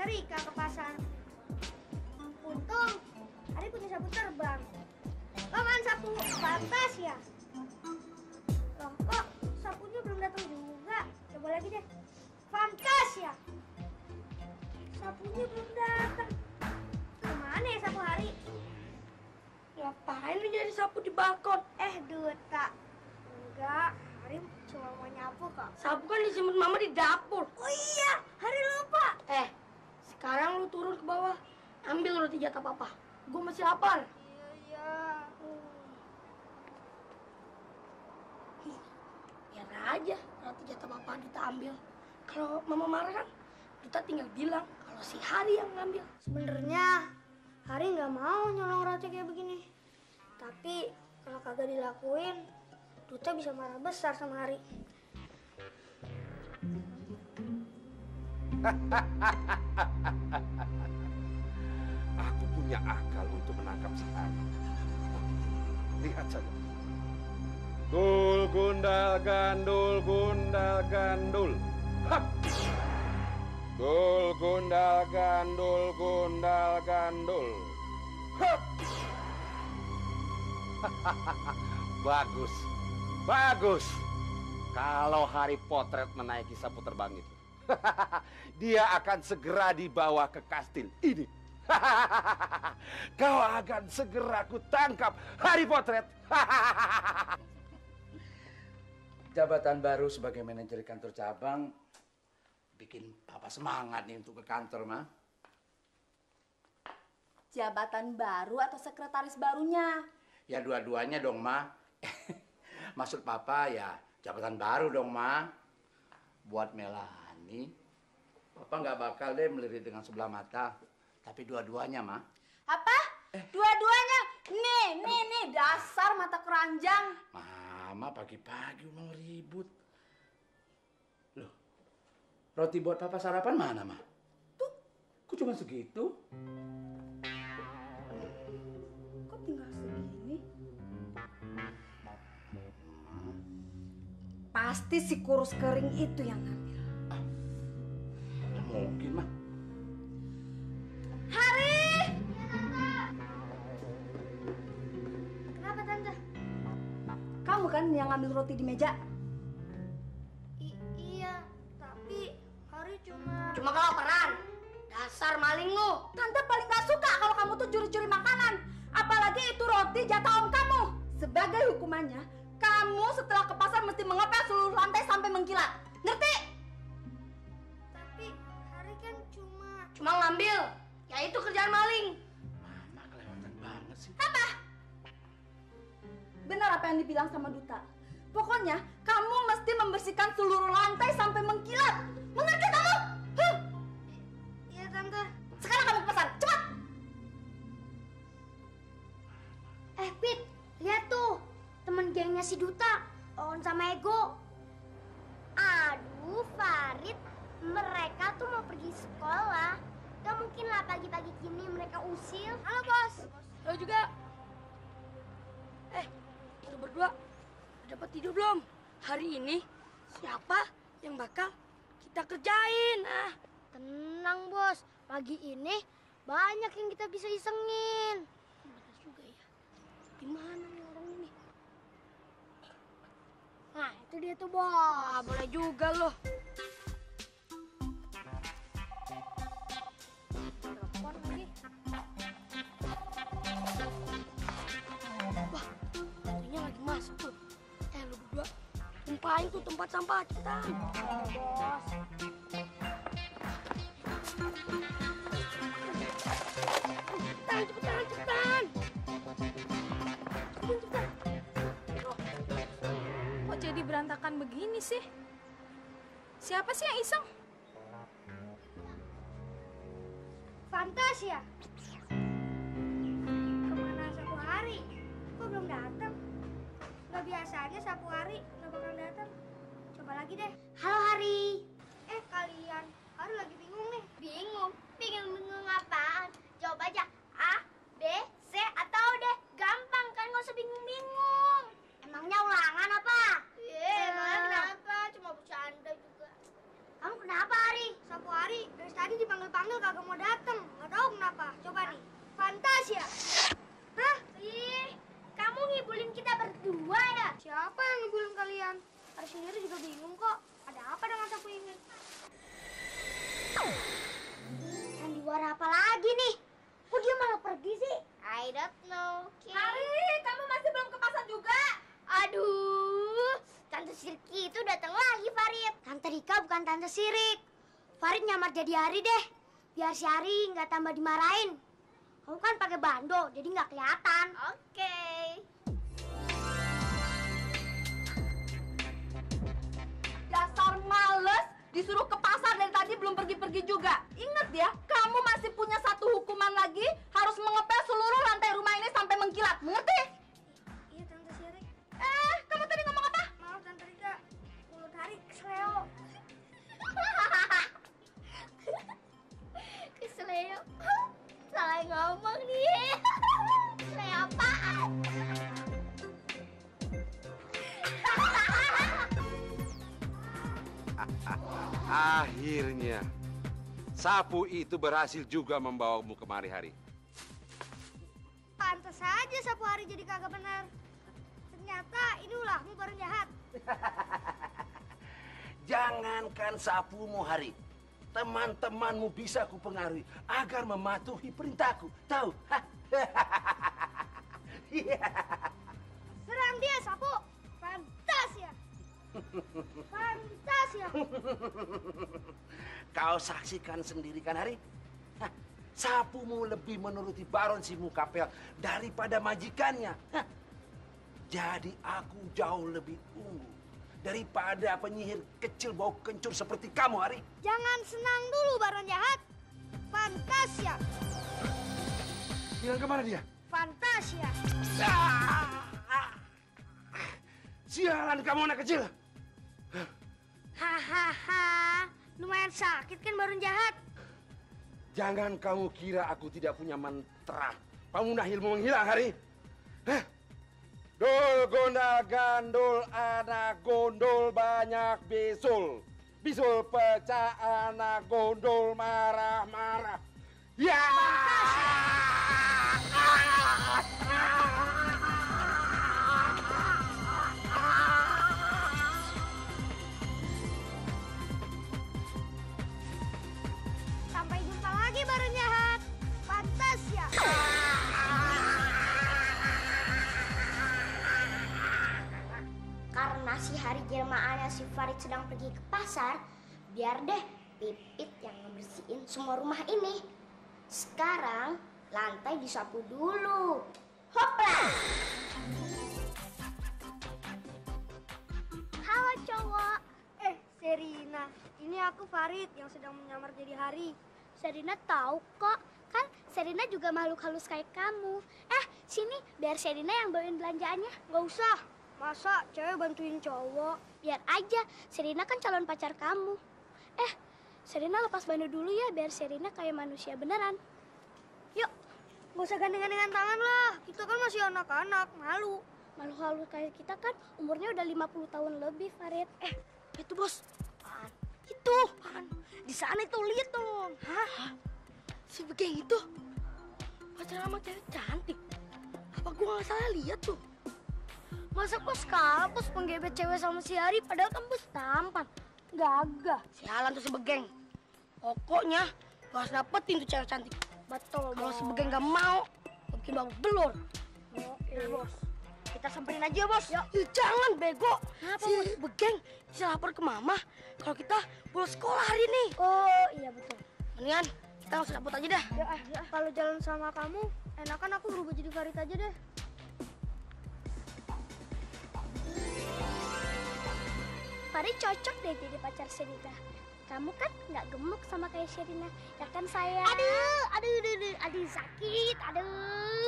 ke Rika ke pasar. Untung Hari punya sapu terbang. Paman sapu batas ya? Loh kok sapunya belum datang juga? Coba lagi deh. Fantasia. Sapunya belum datang. Ke mana ya sapu hari? Ngapain lu jadi sapu di balkon? Eh, Duta. Enggak, Hari cuma mau nyapu kok. Sapu kan disimpan mama di dapur. Oh iya, Hari lupa. Eh, sekarang lu turun ke bawah. Ambil roti jatah papa. Gue masih lapar. Iya, iya. Biar aja roti jatah papa kita ambil. Kalau mama marah kan, kita tinggal bilang kalau si Hari yang ngambil. Sebenarnya Hari nggak mau nyolong roti kayak begini. Tapi kalau kagak dilakuin, Duta bisa marah besar sama Hari. Aku punya akal untuk menangkap Ari. Lihat saja. Gul gundal gandul gundal gandul. Hap! Gul gundal gandul gundal gandul. Bagus. Bagus. Kalau hari potret menaiki sapu terbang itu. Dia akan segera dibawa ke kastil ini. Kau akan segera kutangkap hari potret. Jabatan baru sebagai manajer kantor cabang bikin papa semangat nih untuk ke kantor, mah. Jabatan baru atau sekretaris barunya? Ya dua-duanya dong, ma. Maksud papa ya jabatan baru dong, ma. Buat Melani, papa nggak bakal deh melirik dengan sebelah mata. Tapi dua-duanya, ma. Apa? Dua-duanya? Nih, nih, nih, dasar mata keranjang. Mama pagi-pagi mau ribut. Loh, roti buat papa sarapan mana, ma? Tuh, kok cuma segitu? Kok tinggal segini? Pasti si kurus kering itu yang ngambil. Roti di meja? I- iya, tapi Hari cuma Cuma kelaparan. Dasar maling lu. Tante paling gak suka kalau kamu tuh curi-curi makanan. Apalagi itu roti jatah om kamu. Sebagai hukumannya, kamu setelah ke pasar mesti mengepel seluruh lantai sampai mengkilat. Ngerti? tapi Hari kan cuma Cuma ngambil. Ya itu kerjaan maling. Mama kelewatan banget sih. Benar apa yang dibilang sama Duta. Pokoknya kamu mesti membersihkan seluruh lantai sampai mengkilat. Mengerti kamu? Huh. Iya tante. Sekarang kamu pasar, cepat! Eh Pit, lihat tuh temen gengnya si Duta, On sama Ego. Aduh Farid, mereka tuh mau pergi sekolah. Gak mungkin lah pagi-pagi gini mereka usil. Halo bos. Lo juga. Eh, lu berdua dapat tidur belum? Hari ini siapa yang bakal kita kerjain? Ah, Tenang bos, pagi ini banyak yang kita bisa isengin. bener juga ya. Di mana nih orang ini? Nah itu dia tuh bos. Ah, boleh juga loh. Tumpahin tuh tempat sampah bos. Cepetan, cepetan, cepetan. Cepetan, cepetan. Kok jadi berantakan begini sih? Siapa sih yang iseng? Fantasia. Gak biasanya sapu hari gak bakal datang. Coba lagi deh. Halo Hari. Eh kalian, Hari lagi bingung nih. Bingung? Bingung bingung apaan? Jawab aja A, B, C atau D. Gampang kan nggak usah bingung-bingung. Emangnya ulangan apa? Ye, emangnya kenapa? Cuma bercanda juga. Kamu kenapa Hari? Sapu hari dari tadi dipanggil-panggil kagak mau dateng. Nggak tahu kenapa. Coba nih. Fantasia. Hah? Ih, kamu ngibulin kita berdua ya? Siapa yang ngebulin kalian? Hari sendiri juga bingung kok. Ada apa dengan sapu ini? Sandiwara apa lagi nih? Kok dia malah pergi sih? I don't know. Ki. Hari, kamu masih belum ke pasar juga? Aduh, Tante Sirki itu datang lagi Farid. Tante Rika bukan Tante Sirik. Farid nyamar jadi Hari deh. Biar si Hari nggak tambah dimarahin. Kamu kan pakai bando, jadi nggak kelihatan. Oke. Dasar disuruh ke pasar dari tadi belum pergi-pergi juga. Ingat ya, kamu masih punya satu hukuman lagi, harus mengepel seluruh lantai rumah ini sampai mengkilat. Mengerti? Akhirnya, sapu itu berhasil juga membawamu kemari hari. Pantes saja sapu Hari jadi kagak benar. Ternyata ini ulahmu baru jahat. Jangankan sapumu hari, teman-temanmu bisa kupengaruhi agar mematuhi perintahku. Tahu? Kau saksikan sendiri kan hari? Hah, Sapumu lebih menuruti Baron si Mukapel daripada majikannya. Hah, Jadi aku jauh lebih unggul daripada penyihir kecil bau kencur seperti kamu hari. Jangan senang dulu baron jahat. Fantasia. Hilang ke mana dia? Fantasia. Ah! Sialan kamu anak kecil. Hahaha. Lumayan sakit kan baron jahat. Jangan kamu kira aku tidak punya mantra. Pemudah ilmu menghilang hari. Hah? Dol gondal gandul anak gondol banyak bisul. Bisul pecah anak gondol marah-marah. Ya! Sampai Farid sedang pergi ke pasar, biar deh Pipit yang ngebersihin semua rumah ini. Sekarang lantai disapu dulu. Hopla! Halo cowok. Eh, Serina. Ini aku Farid yang sedang menyamar jadi Hari. Serina tahu kok. Kan Serina juga makhluk halus kayak kamu. Eh, sini biar Serina yang bawain belanjaannya. Gak usah. Masa cewek bantuin cowok? Biar aja, Serina kan calon pacar kamu. Eh, Serina lepas bando dulu ya biar Serina kayak manusia beneran. Yuk, gak usah gandengan-gandengan tangan lah. Kita kan masih anak-anak, malu. Malu halus kayak kita kan umurnya udah 50 tahun lebih, Farid. Eh, Itu bos. Itu. Di sana itu lihat dong. Hah? Si Begeng itu pacaran sama cewek cantik. Apa gua nggak salah lihat tuh? Masa bos bos penggebet cewek sama si Hari padahal bos tampan. Gagah. Sialan tuh si Begeng. Pokoknya gua harus dapetin tuh cewek cantik. Betul, Kalau si Begeng nggak mau, gua bikin babak belur. Eh, bos. Kita samperin aja, bos. Ya, ya jangan bego. si Begeng bisa lapor ke mama kalau kita bolos sekolah hari ini. Oh, iya betul. Mendingan kita langsung dapet aja dah. Ya, ah, ya. kalau jalan sama kamu, enakan aku berubah jadi Farid aja deh. Farid cocok deh jadi pacar Serina. Kamu kan nggak gemuk sama kayak Serina, ya kan saya? Aduh, aduh, aduh, aduh, aduh sakit, aduh.